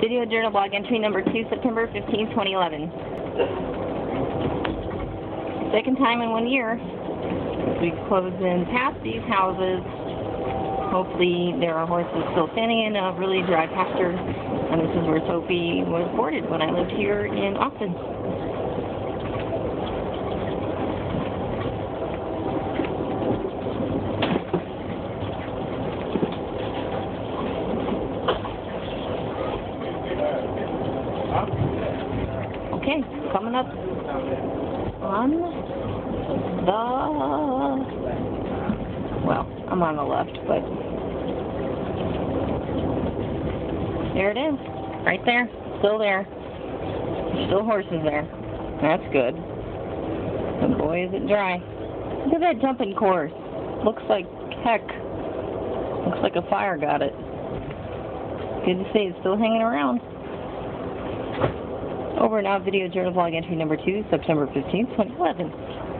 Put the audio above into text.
Video Journal Blog entry number 2, September 15, 2011. Second time in one year we've closed in past these houses. Hopefully there are horses still standing in a really dry pasture. And this is where Sophie was boarded when I lived here in Austin. Okay, coming up on the, well, I'm on the left, but there it is, right there, still there. Still horses there. That's good. And boy, is it dry. Look at that jumping course. Looks like heck. Looks like a fire got it. Good to see it's still hanging around. Over now, Video Journal Blog entry number 2, September 15th, 2011.